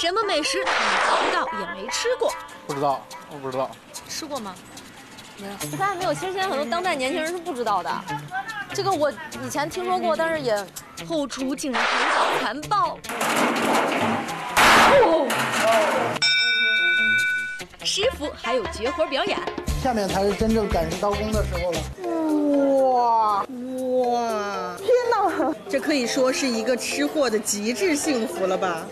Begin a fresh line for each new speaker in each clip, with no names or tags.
什么美食他们不知道，也没吃过。
不知道，我不知道。
吃过吗？
没有，我发现没有。其实现在很多当代年轻人是不知道的。这个我以前听说过，但是也
后厨竟然很搞残暴。师傅还有绝活表演，
下面才是真正展示刀工的时候了。
哇哇！天哪，这可以说是一个吃货的极致幸福了吧？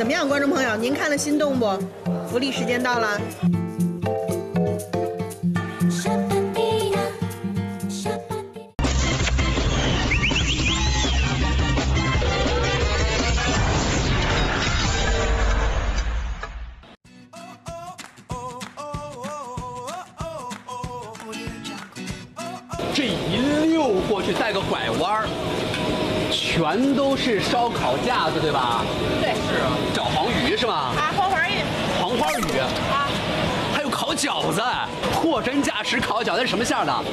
怎么样，观众朋友，您看了心动不？福利时间到了。
这一溜过去带个拐弯儿，全都是烧烤架子，对吧？
对，
是啊。找黄鱼是吗？
啊，黄花鱼。
黄花鱼啊，还有烤饺子，货真价实烤饺子是什么馅的？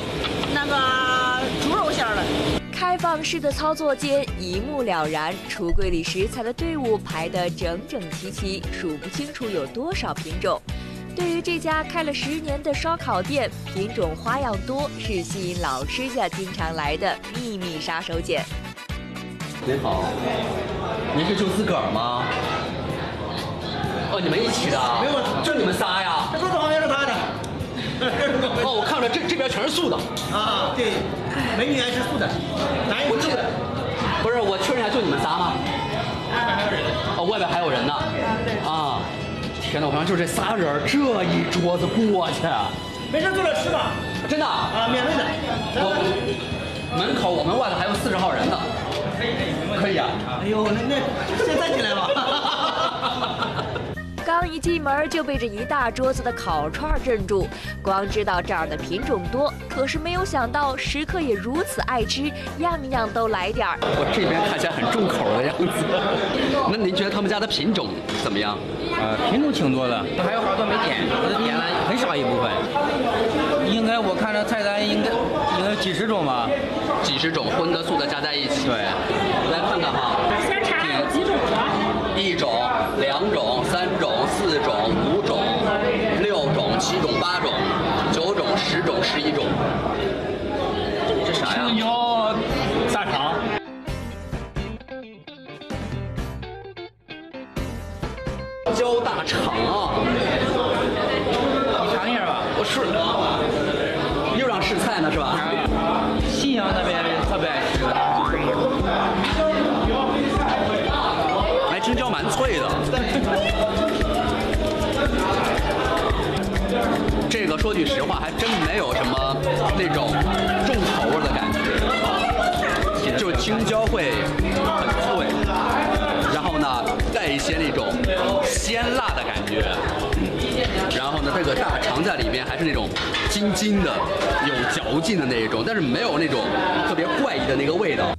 那个猪肉馅的。
开放式的操作间一目了然，橱柜里食材的队伍排得整整齐齐，数不清楚有多少品种。对于这家开了十年的烧烤店，品种花样多是吸引老吃家经常来的秘密杀手锏。
您好，您是就自个儿吗？哦，你们一起的？
没有，
就你们仨呀？
这桌子旁边是他的。
哦，我看着这这边全是素的。
啊，对，美女爱吃素的，男人吃的。
不是，我确认一下，就你们仨吗？外边还有人。哦，外边还有人呢。啊。天哪！我看就这仨人，这一桌子过去，
没事坐着吃吧，
真的
啊，免费的。
我啊。
哎呦，那那先站起来吧。
刚一进门就被这一大桌子的烤串镇住，光知道这儿的品种多，可是没有想到食客也如此爱吃，样样都来点儿。
我这边看起来很重口的样子，那您觉得他们家的品种怎么样？
呃，品种挺多的，还有好多没点，我点了很少一部分。应该我看这菜单应该应该几十种吧，
几十种荤的素的加在一起。
对，
来看看哈。
香肠有几种啊？
一种、两种、三种、四种、五种、六种、七种、八种、九种、十种、十一种。这啥呀？
青椒大肠。
椒大肠啊！
你尝一下吧。
我试。又让试菜呢是吧？这个说句实话，还真没有什么那种重口味的感觉，就青椒会很脆，然后呢带一些那种鲜辣的感觉，然后呢这个大肠在里面还是那种筋筋的、有嚼劲的那一种，但是没有那种特别怪异的那个味道。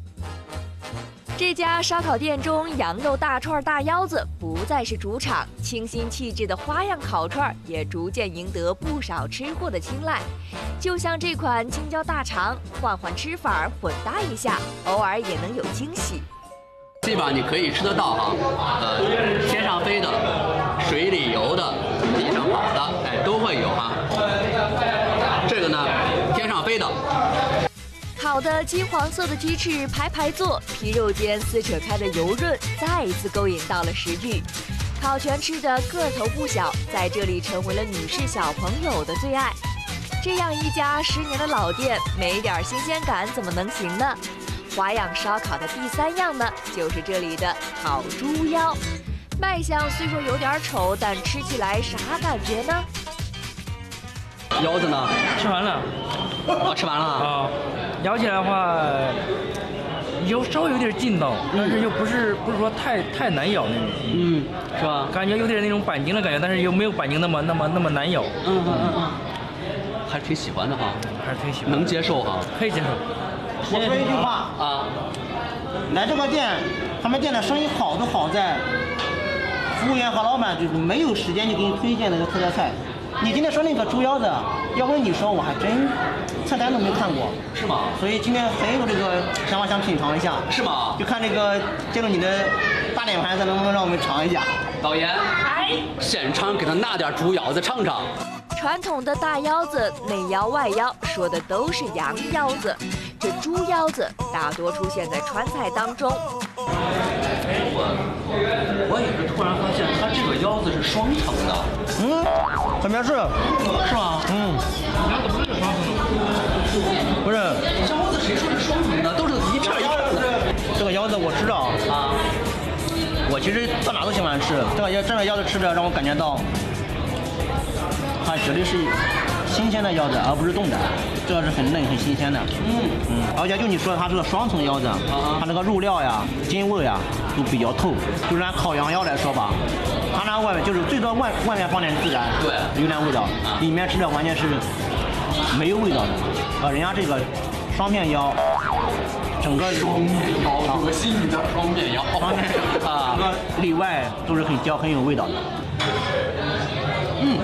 这家烧烤店中，羊肉大串、大腰子不再是主场，清新气质的花样烤串也逐渐赢得不少吃货的青睐。就像这款青椒大肠，换换吃法，混搭一下，偶尔也能有惊喜。
这把你可以吃得到哈，呃，天上飞的、水里游的、
金黄色的鸡翅排排坐，皮肉间撕扯开的油润，再一次勾引到了食欲。烤全吃的个头不小，在这里成为了女士小朋友的最爱。这样一家十年的老店，没点新鲜感怎么能行呢？花样烧烤的第三样呢，就是这里的烤猪腰。卖相虽说有点丑，但吃起来啥感觉呢？
腰子呢？
吃完了。
啊，吃完了
啊。咬起来的话，有稍微有点劲道，但是又不是不是说太太难咬那种。
嗯，是吧？
感觉有点那种板筋的感觉，但是又没有板筋那么那么那么难咬。
嗯嗯嗯嗯。还是挺喜欢的哈。
还是挺喜欢。
能接受哈。
可以接受。
我说一句话
啊，
来这个店，他们店的生意好都好在，服务员和老板就是没有时间就给你推荐那个特色菜。你今天说那个猪腰子，要不你说我还真菜单都没看过，
是吗？
所以今天很有这个想法想品尝一下，
是吗？
就看这个借助你的大脸盘子能不能让我们尝一下。
导演，现场给他拿点猪腰子尝尝。
传统的大腰子内腰外腰，说的都是羊腰子。这猪腰子大多出现在川菜当中。
我我也是突然发现，它这个腰子是双层的。
嗯，怎么样是？
是吗？
嗯。不是。
腰子谁说是双层的？都是一片一片的。
这个腰子我知道
啊。
我其实到哪都喜欢吃，这个腰这个腰子吃着让我感觉到，它绝对是新鲜的腰子，而不是冻的，这个是很嫩很新鲜的。嗯嗯，而且就你说它是个双层腰子，它那个肉料呀、筋味呀都比较透。就是按烤羊腰来说吧，它那外面就是最多外外面放点孜然，
对，
有点味道，里面吃的完全是没有味道的。呃，人家这个双面腰。整个
双面腰，核心的双面腰，
啊，整个里外都是很焦、很有味道的。嗯，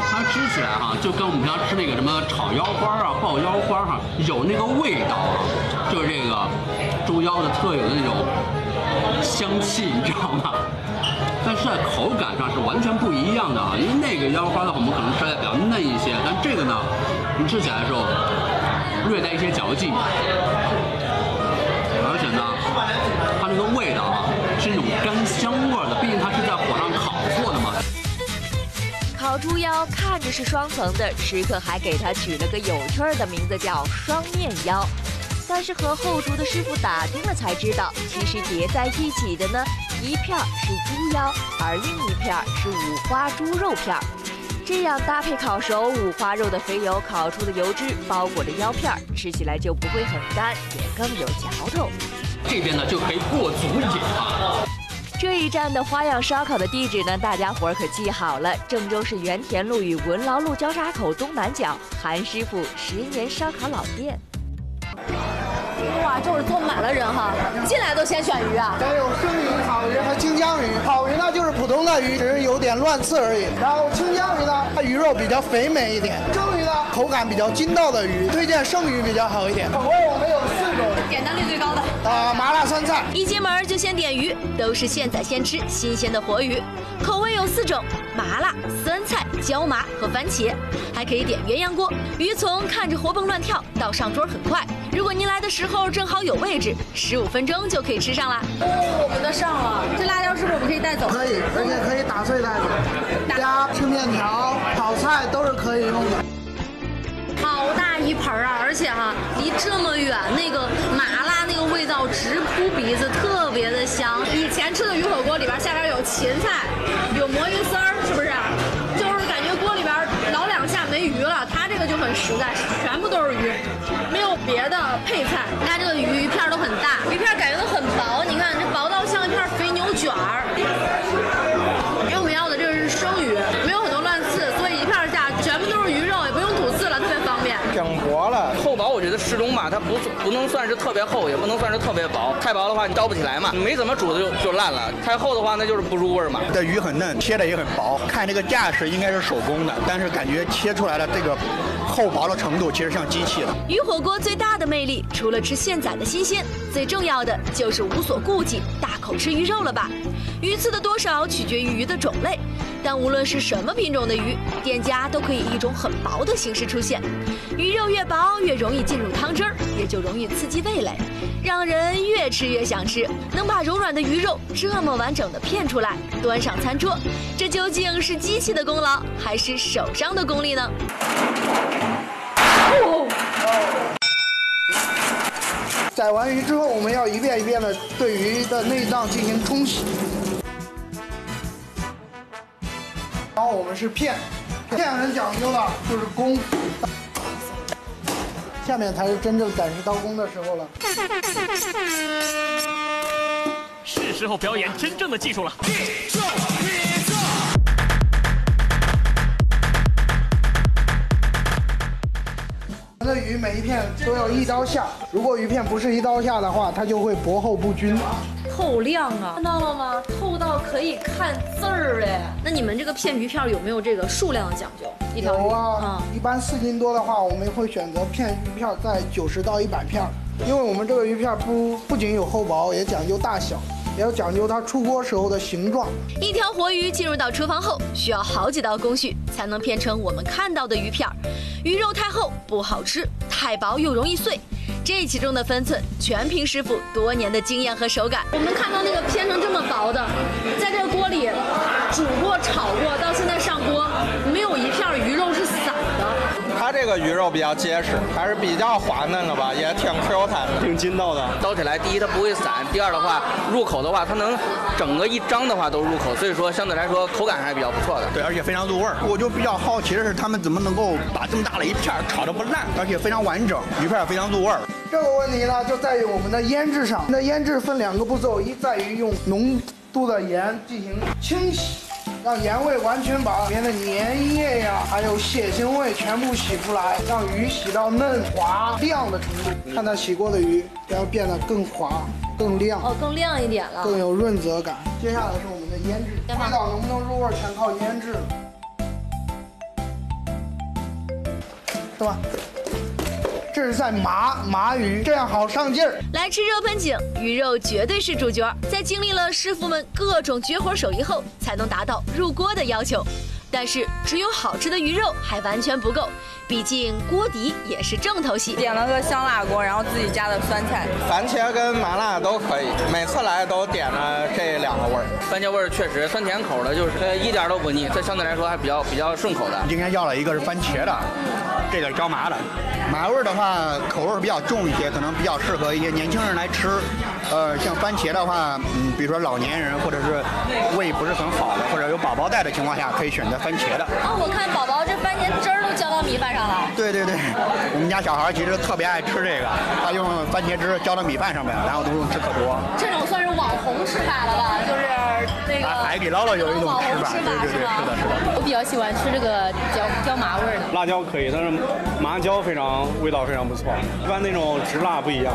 它吃起来哈，就跟我们平常吃那个什么炒腰花啊、爆腰花哈，有那个味道啊，就是这个猪腰的特有的那种香气，你知道吗？但是在口感上是完全不一样的啊，因为那个腰花的话，我们可能吃起来比较嫩一些，但这个呢。你吃起来的时候，略带一些嚼劲，而且呢，它那个味道啊，是那种干香味的，毕竟它是在火上烤过的嘛。
烤猪腰看着是双层的，食客还给它取了个有趣儿的名字，叫双面腰。但是和后厨的师傅打听了才知道，其实叠在一起的呢，一片是猪腰，而另一片是五花猪肉片。这样搭配烤熟五花肉的肥油，烤出的油脂包裹着腰片，吃起来就不会很干，也更有嚼头。
这边呢就可以过足瘾了。
这一站的花样烧烤的地址呢，大家伙儿可记好了，郑州市原田路与文劳路交叉口东南角，韩师傅十年烧烤老店。
哇，这会坐满了人哈，进来都先选鱼啊。
咱有生鱼、草鱼和清江鱼。草鱼呢就是普通的鱼，只是有点乱刺而已。然后清江鱼呢，它鱼肉比较肥美一点。蒸鱼呢，口感比较筋道的鱼，推荐生鱼比较好一点。口味我们有，
点单率最高的
啊，麻辣酸菜。
一进门就先点鱼，都是现宰现吃，新鲜的活鱼。口味有四种：麻辣、酸菜、椒麻和番茄，还可以点鸳鸯锅。鱼从看着活蹦乱跳到上桌很快。如果您来的时候正好有位置，十五分钟就可以吃上了。
哦，我们的上了，这辣椒是不是我们可以带走？
可以，而且可以打碎带走，加吃面条、炒菜都是可以用的。
一盆啊！而且哈，离这么远，那个麻辣那个味道直扑鼻子，特别的香。以前吃的鱼火锅里边，下边有芹菜，有魔芋丝儿，是不是？就是感觉锅里边老两下没鱼了，它这个就很实在，全部都是鱼。没有别的配菜，你看这个鱼鱼片都很大，鱼片感觉都很薄，你看这薄到像一片肥牛卷儿。
它不不能算是特别厚，也不能算是特别薄。太薄的话你刀不起来嘛，没怎么煮的就就烂了。太厚的话那就是不入味嘛。
这鱼很嫩，切的也很薄，看这个架势应该是手工的，但是感觉切出来的这个。厚薄的程度其实像机器的。
鱼火锅最大的魅力，除了吃现宰的新鲜，最重要的就是无所顾忌，大口吃鱼肉了吧？鱼刺的多少取决于鱼的种类，但无论是什么品种的鱼，店家都可以以一种很薄的形式出现。鱼肉越薄，越容易进入汤汁儿，也就容易刺激味蕾，让人越吃越想吃。能把柔软的鱼肉这么完整的片出来，端上餐桌，这究竟是机器的功劳，还是手上的功力呢？
宰完鱼之后，我们要一遍一遍的对鱼的内脏进行冲洗。然后我们是片，片很讲究的，就是工。下面才是真正展示刀工的时候了。
是时候表演真正的技术了。
的鱼每一片都要一刀下，如果鱼片不是一刀下的话，它就会薄厚不均。
透亮啊，看到了吗？透到可以看字儿哎。那你们这个片鱼片有没有这个数量的讲究？一条
有啊，一般四斤多的话，我们会选择片鱼片在九十到一百片，因为我们这个鱼片不不仅有厚薄，也讲究大小。也要讲究它出锅时候的形状。
一条活鱼进入到厨房后，需要好几道工序才能片成我们看到的鱼片儿。鱼肉太厚不好吃，太薄又容易碎。这其中的分寸，全凭师傅多年的经验和手感。
我们看到那个片成这么薄的，在这个锅里煮过、炒过，到现在上锅，没有一片鱼肉是散的。
它这个鱼肉比较结实，还是比较滑嫩的吧，也挺 Q 弹，
挺筋道的。
刀起来，第一它不会散，第二的话入口的话，它能整个一张的话都入口，所以说相对来说口感还是比较不错的。
对，而且非常入味儿。我就比较好奇的是，他们怎么能够把这么大的一片炒的不烂，而且非常完整，鱼片非常入味儿。
这个问题呢，就在于我们的腌制上。那腌制分两个步骤，一在于用浓度的盐进行清洗。让盐味完全把里面的粘液呀，还有血腥味全部洗出来，让鱼洗到嫩滑亮的程度。看它洗过的鱼要变得更滑、更亮，
哦，更亮一点了，
更有润泽感。接下来是我们的腌制，味道能不能入味全靠腌制了，是吧？这是在麻麻鱼，这样好上劲儿。
来吃热喷井，鱼肉绝对是主角。在经历了师傅们各种绝活手艺后，才能达到入锅的要求。但是只有好吃的鱼肉还完全不够，毕竟锅底也是重头戏。
点了个香辣锅，然后自己加的酸菜，
番茄跟麻辣都可以。每次来都点了这两个味儿，
番茄味儿确实酸甜口的，就是一点都不腻，这相对来说还比较比较顺口的。
今天要了一个是番茄的，这个椒麻的。麻味的话，口味比较重一些，可能比较适合一些年轻人来吃。呃，像番茄的话，嗯，比如说老年人或者是胃不是很好的，或者有宝宝带的情况下，可以选择。番茄的
啊，我看宝宝这番茄汁儿都浇米饭上了。
对对对，我们家小孩其实特别爱吃这个，他用番茄汁浇到米饭上面，然后都用吃可多。
这种算是网红吃法了吧？就是那个
海底捞的有一种吃法，对对对，是的，是的。
我比较喜欢吃这个椒椒麻味的。
辣椒可以，但是麻椒非常味道非常不错，一般那种直辣不一样。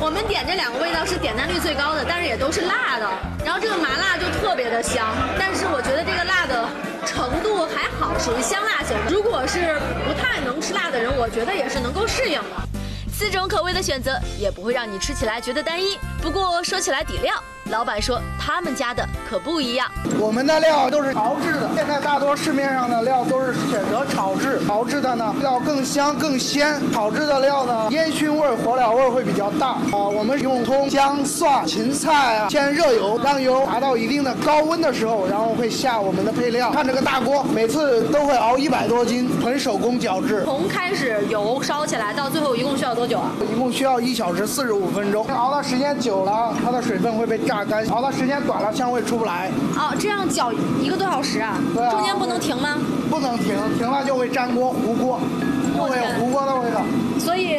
我们点这两个味道是点赞率最高的，但是也都是辣的。然后这个麻辣就特别的香，但是我觉得这个辣的。程度还好，属于香辣型的。如果是不太能吃辣的人，我觉得也是能够适应的。
四种口味的选择也不会让你吃起来觉得单一。不过说起来底料。老板说他们家的可不一样，
我们的料都是熬制的。现在大多市面上的料都是选择炒制，熬制的呢料更香更鲜。炒制的料呢烟熏味、火燎味会比较大啊。我们用葱、姜、蒜、芹菜啊，先热油，让油达到一定的高温的时候，然后会下我们的配料。看这个大锅，每次都会熬一百多斤，纯手工绞制。
从开始油烧起来到最后一共需要多久啊？
一共需要一小时四十五分钟。熬的时间久了，它的水分会被榨。熬的时间短了，香味出不来。
哦，这样搅一个多小时啊？
对啊。
中间不能停吗？
不能停，停了就会粘锅糊锅，就会有糊锅的味道。
所以，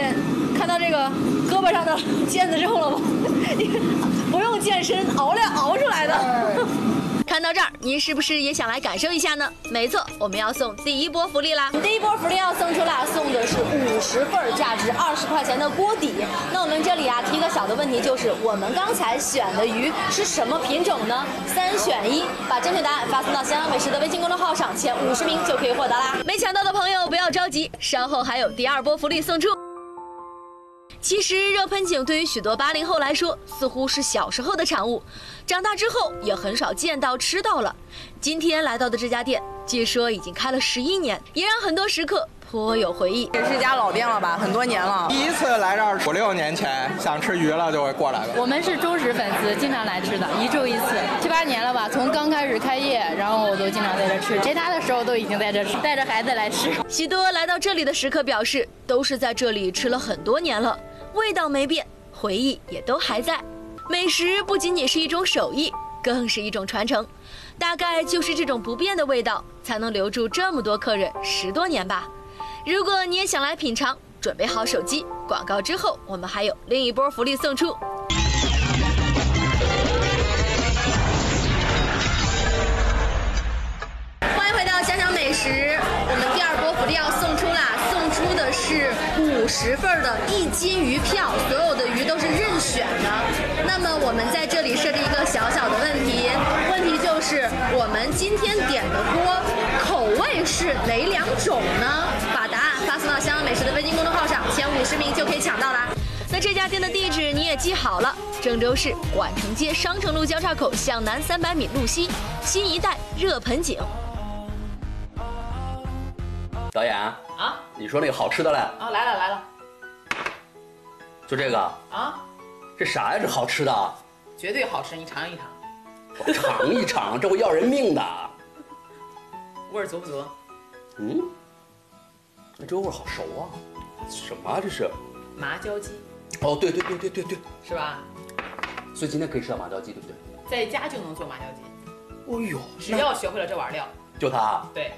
看到这个胳膊上的 腱子肉了吗？不用健身，熬料熬出来的。
看到这儿，您是不是也想来感受一下呢？没错，我们要送第一波福利啦！
第一波福利要送出啦，送的是五十份价值二十块钱的锅底。那我们这里啊，提个小的问题，就是我们刚才选的鱼是什么品种呢？三选一，把正确答案发送到香港美食的微信公众号上，前五十名就可以获得啦！
没抢到的朋友不要着急，稍后还有第二波福利送出。其实热喷井对于许多八零后来说，似乎是小时候的产物，长大之后也很少见到吃到了。今天来到的这家店，据说已经开了十一年，也让很多食客颇有回忆。
也是一家老店了吧，很多年了。
第一次来这儿五六年前，想吃鱼了就会过来了。
我们是忠实粉丝，经常来吃的，一周一次，七八年了吧。从刚开始开业，然后我都经常在这吃，其他的时候都已经在这吃，带着孩子来吃。
许多来到这里的食客表示，都是在这里吃了很多年了。味道没变，回忆也都还在。美食不仅仅是一种手艺，更是一种传承。大概就是这种不变的味道，才能留住这么多客人十多年吧。如果你也想来品尝，准备好手机。广告之后，我们还有另一波福利送出。
欢迎回到家乡美食，我们第二波福利要送出啦！是五十份的一斤鱼票，所有的鱼都是任选的。那么我们在这里设置一个小小的问题，问题就是我们今天点的锅口味是哪两种呢？把答案发送到香港美食的微信公众号上，前五十名就可以抢到啦。
那这家店的地址你也记好了，郑州市管城街商城路交叉口向南三百米路西，新一代热盆景。
导演，你说那个好吃的嘞？
啊，来了来了，
就这个
啊，
这啥呀？这好吃的？
绝对好吃，你尝一尝。
我尝一尝，这会要人命的。
味儿足不足？
嗯，那这味儿好熟啊！什么啊？这是？
麻椒鸡。
哦，对对对对对对，
是吧？
所以今天可以吃到麻椒鸡，对不对？
在家就能做麻椒鸡。
哎呦，
只要学会了这碗料，
就它。
对。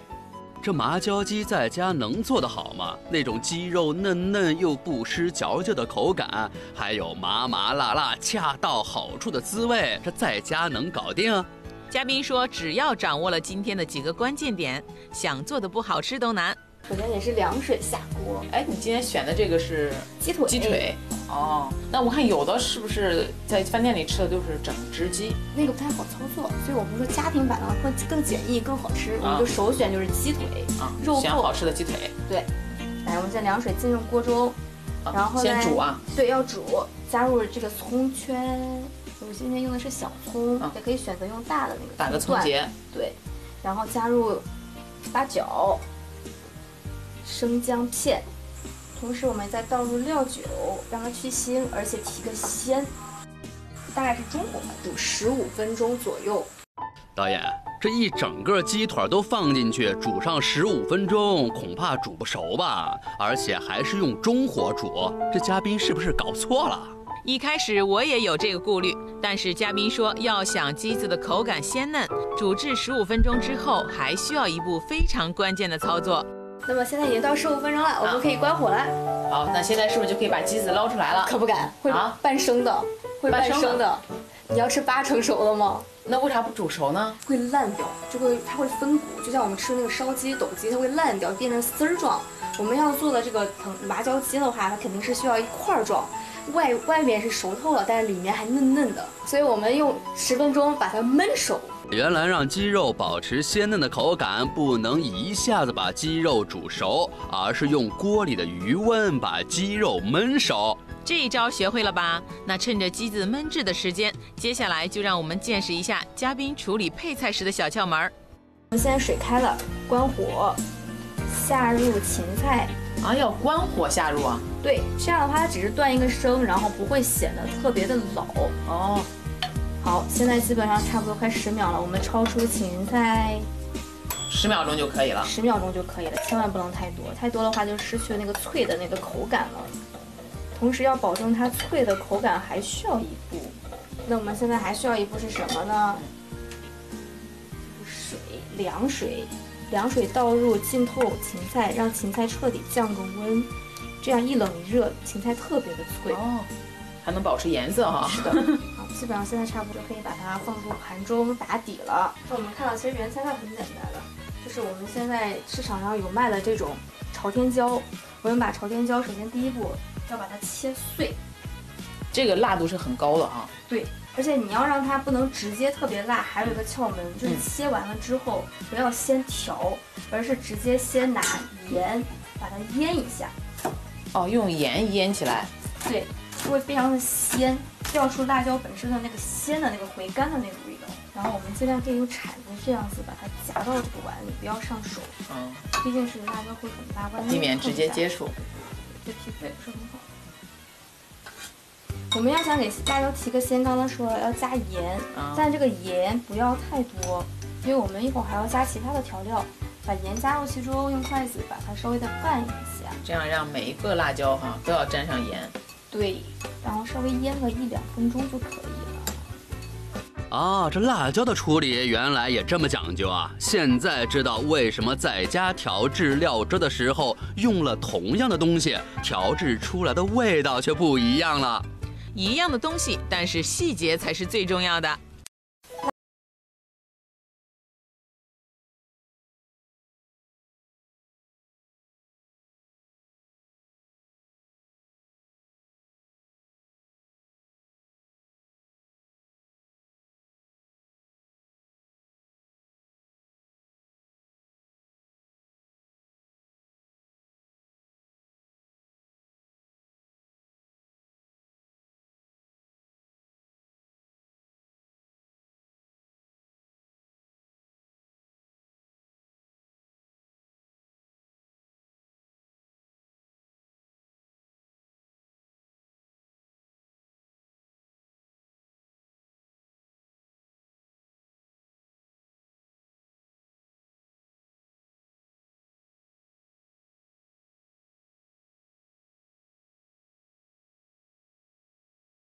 这麻椒鸡在家能做得好吗？那种鸡肉嫩嫩又不失嚼劲的口感，还有麻麻辣辣恰到好处的滋味，这在家能搞定？
嘉宾说，只要掌握了今天的几个关键点，想做的不好吃都难。
首先也是凉水下锅。
哎，你今天选的这个是
鸡腿。
鸡腿。哦，那我看有的是不是在饭店里吃的就是整只鸡？
那个不太好操作，所以我们说家庭版的会更简易、更好吃。我们就首选就是鸡腿
啊，
肉
选好吃的鸡腿。
对，来，我们先凉水进入锅中，然后
先煮啊。
对，要煮，加入这个葱圈。我今天用的是小葱，也可以选择用大的那个。
打个葱结。
对，然后加入八角。生姜片，同时我们再倒入料酒，让它去腥，而且提个鲜。大概是中火煮十五分钟左右。
导演，这一整个鸡腿都放进去煮上十五分钟，恐怕煮不熟吧？而且还是用中火煮，这嘉宾是不是搞错了？
一开始我也有这个顾虑，但是嘉宾说，要想鸡子的口感鲜嫩，煮至十五分钟之后，还需要一步非常关键的操作。
那么现在已经到十五分钟了，我们可以关火了。
好，那现在是不是就可以把鸡子捞出来了？
可不敢，会半生的，会半生的。你要吃八成熟的吗？
那为啥不煮熟呢？
会烂掉，就会它会分骨，就像我们吃那个烧鸡、抖鸡，它会烂掉，变成丝儿状。我们要做的这个藤麻椒鸡的话，它肯定是需要一块儿状，外外面是熟透了，但是里面还嫩嫩的，所以我们用十分钟把它焖熟。
原来让鸡肉保持鲜嫩的口感，不能一下子把鸡肉煮熟，而是用锅里的余温把鸡肉焖熟。
这一招学会了吧？那趁着鸡子焖制的时间，接下来就让我们见识一下嘉宾处理配菜时的小窍门儿。
我们现在水开了，关火，下入芹菜
啊，要关火下入啊？
对，这样的话它只是断一个生，然后不会显得特别的老
哦。
好，现在基本上差不多快十秒了，我们焯出芹菜，
十秒钟就可以了，
十秒钟就可以了，千万不能太多，太多的话就失去了那个脆的那个口感了。同时要保证它脆的口感，还需要一步。那我们现在还需要一步是什么呢？水，凉水，凉水倒入浸透芹菜，让芹菜彻底降个温，这样一冷一热，芹菜特别的脆
哦，还能保持颜色哈。
是的，好，基本上现在差不多就可以把它放入盘中打底了。那我们看到其实原材料很简单的，就是我们现在市场上有卖的这种朝天椒，我们把朝天椒首先第一步。要把它切碎，
这个辣度是很高的啊。
对，而且你要让它不能直接特别辣，还有一个窍门，就是切完了之后不要先调，而是直接先拿盐把它腌一下。
哦，用盐腌起来，
对，会非常的鲜，调出辣椒本身的那个鲜的那个回甘的那个味道。然后我们尽量可以用铲子这样子把它夹到这个碗里，不要上手。嗯，毕竟是辣椒会很辣，
避免直接接触。
对皮肤也不是很好。我们要想给辣椒提个鲜，刚刚说了要加盐，但这个盐不要太多，因为我们一会儿还要加其他的调料，把盐加入其中，用筷子把它稍微的拌一下，
这样让每一个辣椒哈都要沾上盐。
对，然后稍微腌个一两分钟就可以了。
啊，这辣椒的处理原来也这么讲究啊！现在知道为什么在家调制料汁的时候用了同样的东西，调制出来的味道却不一样了。
一样的东西，但是细节才是最重要的。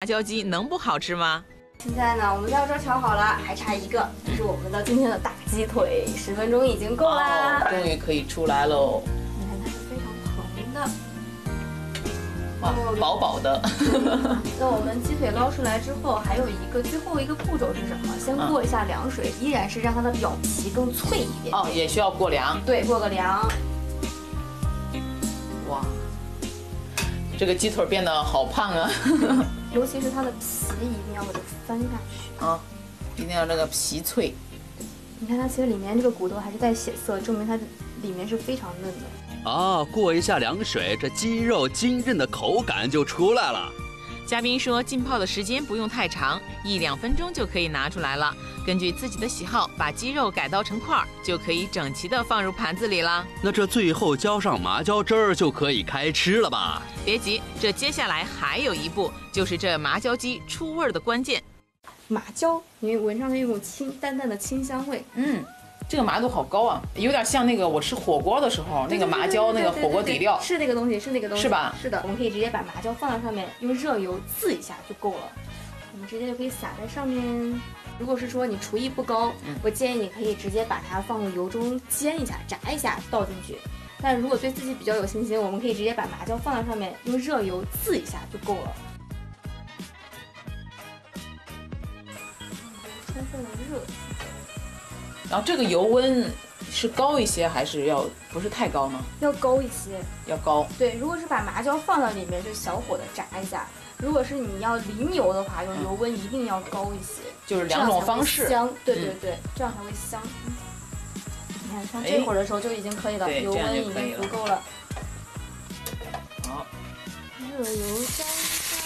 麻椒鸡能不好吃吗？
现在呢，我们料汁调好了，还差一个，就是我们的今天的大鸡腿，十分钟已经够啦。
终于可以出来喽！
你看它是非常蓬的。
哇，薄薄的。
那我们鸡腿捞出来之后，还有一个最后一个步骤是什么？先过一下凉水，依然是让它的表皮更脆一点。
哦，也需要过凉。
对，过个凉。
哇，这个鸡腿变得好胖啊！
尤其是它的皮一定要给它翻下去
啊，一定要那个皮脆。
你看它其实里面这个骨头还是带血色，证明它里面是非常嫩的。
啊，过一下凉水，这鸡肉筋韧的口感就出来了。
嘉宾说，浸泡的时间不用太长，一两分钟就可以拿出来了。根据自己的喜好，把鸡肉改刀成块儿，就可以整齐的放入盘子里了。
那这最后浇上麻椒汁儿，就可以开吃了吧？
别急，这接下来还有一步，就是这麻椒鸡出味儿的关键。
麻椒，你闻上去一股清淡淡的清香味。
嗯。这个麻度好高啊，有点像那个我吃火锅的时候那个麻椒那个火锅底料，
是那个东西，是那个东西，
是吧？
是的，我们可以直接把麻椒放在上面，用热油渍一下就够了。我们直接就可以撒在上面。如果是说你厨艺不高，我建议你可以直接把它放入油中煎一下、炸一下倒进去。但如果对自己比较有信心，我们可以直接把麻椒放在上面，用热油渍一下就够了。充分的热。
然后这个油温是高一些还是要不是太高呢？
要高一些，
要高。
对，如果是把麻椒放到里面，就小火的炸一下；如果是你要淋油的话，用油温一定要高一些。
就是两种方式。
香，对对对，这样才会香。你看，像这会儿的时候就已经可以了，油温已经足够了。
好，
热油浇一
下。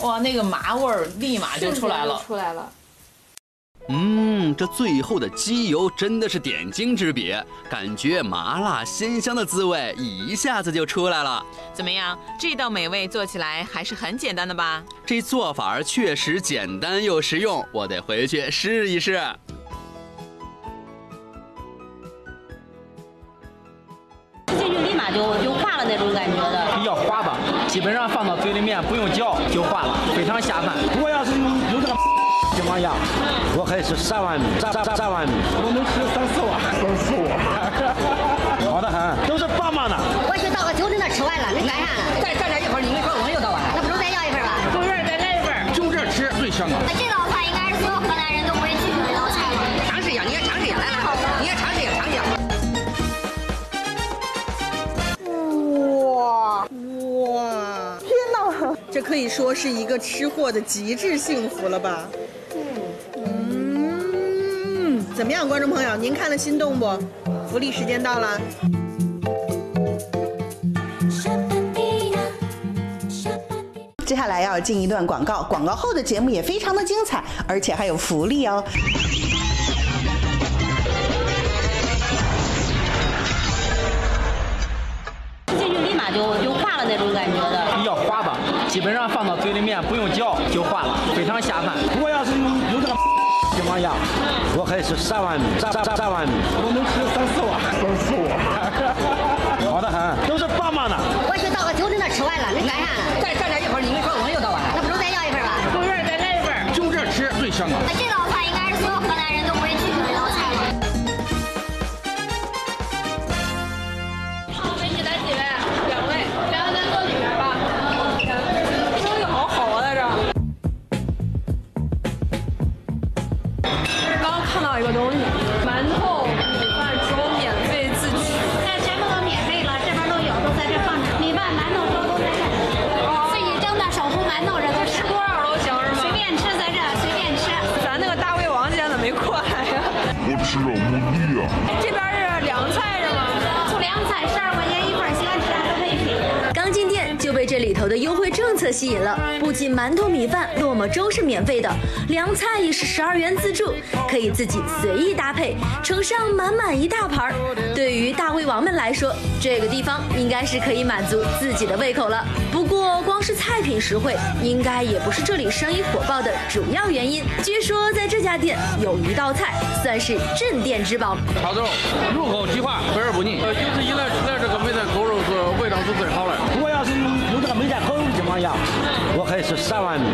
哇，哇，那个麻味儿立马就出来了，
出来了。
嗯，这最后的鸡油真的是点睛之笔，感觉麻辣鲜香的滋味一下子就出来了。
怎么样，这道美味做起来还是很简单的吧？
这做法确实简单又实用，我得回去试一试。
进去立马就就化了那种感觉的，
比较滑吧，基本上放到嘴里面不用嚼就化了，非常下饭。如果要是有这个。情况下，我可以吃三碗米，三三三碗米，我能吃三四碗，三四碗，好的很，都是棒棒的。
我去到个酒店那吃完了，你干啥呢？再站这一会儿，你们说我们又到
可以说是一个吃货的极致幸福了吧？嗯怎么样，观众朋友，您看了心动不？福利时间到了。接下来要进一段广告，广告后的节目也非常的精彩，而且还有福利哦。
进去立马就就化了那种感觉的，
基本上放到嘴里面不用嚼就化了，非常下饭。不过要是有有这个。情况下，我可以吃三碗米，三三三碗米，我能吃三四碗，三四碗，好的很，都是棒棒的。
我去到个酒店那吃完了，你干啥呢？再站点一会儿，你们说我们又到完了，那不如再要一份吧？
服务员再来一份，就这吃最香了。
吃
了无力啊。
这边是凉菜是吗？
就凉菜十二块钱一份，喜欢吃
里头的优惠政策吸引了，不仅馒头、米饭、落寞粥是免费的，凉菜也是十二元自助，可以自己随意搭配，盛上满满一大盘儿。对于大胃王们来说，这个地方应该是可以满足自己的胃口了。不过，光是菜品实惠，应该也不是这里生意火爆的主要原因。据说在这家店有一道菜算是镇店之宝，
炒肉，入口即化，肥而不腻。呃，有史以来吃的这个梅菜扣肉是味道是最好的。
如果要是样，我可以吃三碗米。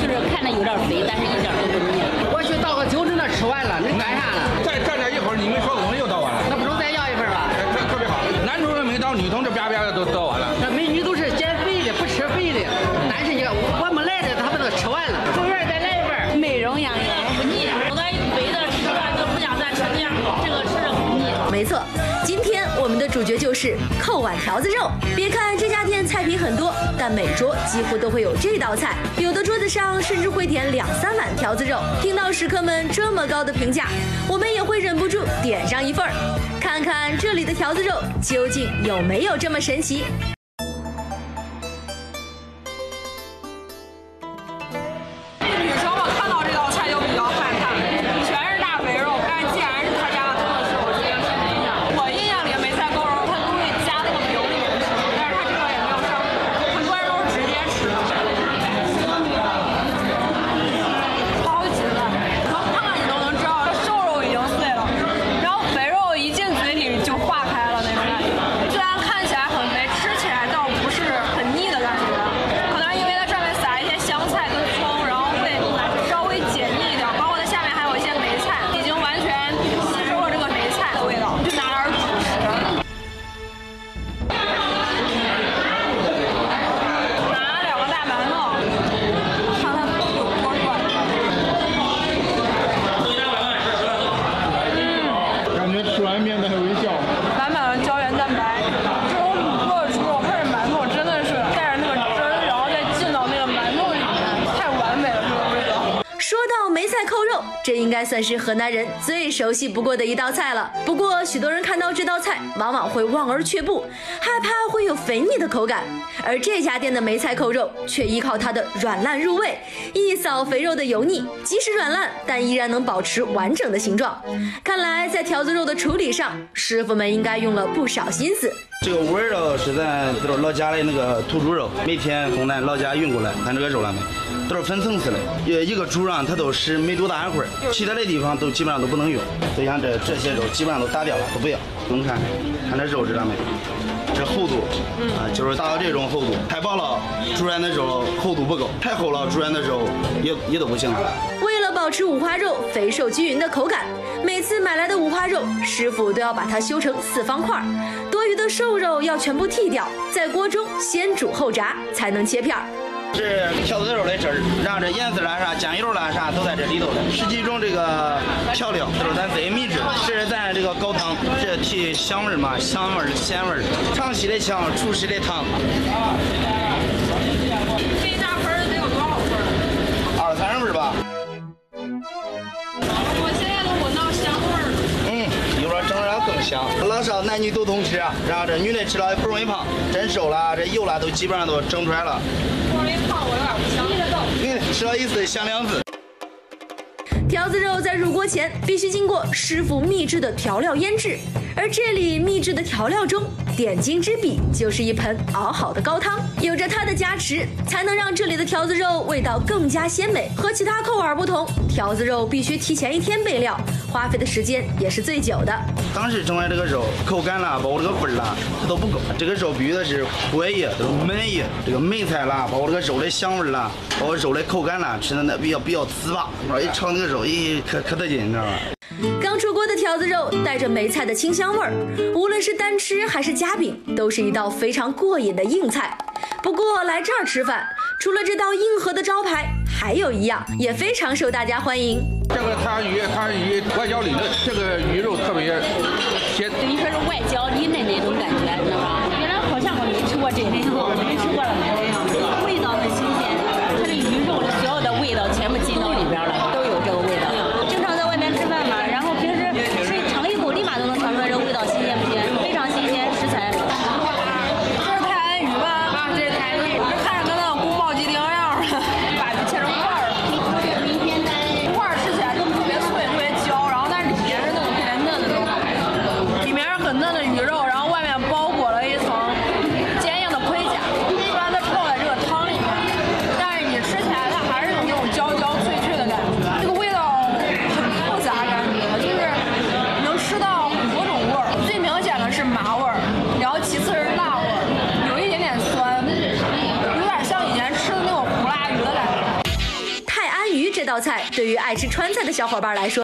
就是看着有点肥，但是一点都不腻。
我去倒个酒，那吃完了，你干啥了？再站点一会儿，你们说的东西又倒完了。那不能再要一份吧？特特别好，男同志没倒，女同志啪啪的都倒完了。
那美女都是减肥的，不吃肥的。但是你看，我们来的，他们都吃完了。服务员再来一份，美容养颜，不腻。我感觉肥的吃完就不像咱吃那样，这个吃着不腻。
没错，今天主角就是扣碗条子肉。别看这家店菜品很多，但每桌几乎都会有这道菜，有的桌子上甚至会点两三碗条子肉。听到食客们这么高的评价，我们也会忍不住点上一份儿，看看这里的条子肉究竟有没有这么神奇。河南人最熟悉不过的一道菜了。不过，许多人看到这道菜，往往会望而却步，害怕会有肥腻的口感。而这家店的梅菜扣肉却依靠它的软烂入味，一扫肥肉的油腻，即使软烂，但依然能保持完整的形状。看来在条子肉的处理上，师傅们应该用了不少心思。
这个味儿肉是咱老家的那个土猪肉，每天从咱老家运过来，咱这个肉了没都是分层次的，一一个猪上它都是没多大一会儿，其他的地方都基本上都不能用。就像这这些肉基本上都打掉了，都不要。能看看这肉质上面，这厚度啊，就是达到这种厚度，太薄了，猪软的肉厚度不够；太厚了，猪软的肉也也都不行了。
为了保持五花肉肥瘦均匀的口感，每次买来的五花肉，师傅都要把它修成四方块，多余的瘦肉要全部剔掉，在锅中先煮后炸，才能切片儿。
这条子肉的汁儿，然后这颜色啦啥、酱油啦啥都在这里头的。十几种这个调料都是咱自己秘制的，这是咱这个高汤，这提香味儿嘛，香味儿、鲜味儿。长期的香，厨师的汤。
香。
老少男女都通吃，然后这女的吃了也不容易胖，真瘦了，这油了都基本上都蒸出来了。
不容易胖，我有点不相信。
嗯，吃了一次香两次。
条子肉在入锅前必须经过师傅秘制的调料腌制，而这里秘制的调料中，点睛之笔就是一盆熬好的高汤，有着它的加持，才能让这里的条子肉味道更加鲜美。和其他扣碗不同，条子肉必须提前一天备料，花费的时间也是最久的。
当时蒸完这个肉，口感啦，包括这个味儿啦，它都不够。这个肉必须得是过夜，都是焖夜。这个梅菜啦，包括这个肉的香味啦，包括肉的口感啦，吃的那比较比较滋吧。一炒那个肉，咦，可可得劲，你知道吧？
刚出锅的条子肉带着梅菜的清香味儿，无论是单吃还是夹饼，都是一道非常过瘾的硬菜。不过来这儿吃饭，除了这道硬核的招牌，还有一样也非常受大家欢迎。
这个汤鱼，汤鱼外焦里嫩，这个鱼肉特别鲜。
等于说是外焦里嫩那种感觉，你知道吧？原来好像我没吃过这个，没吃过了，
爱吃川菜的小伙伴来说。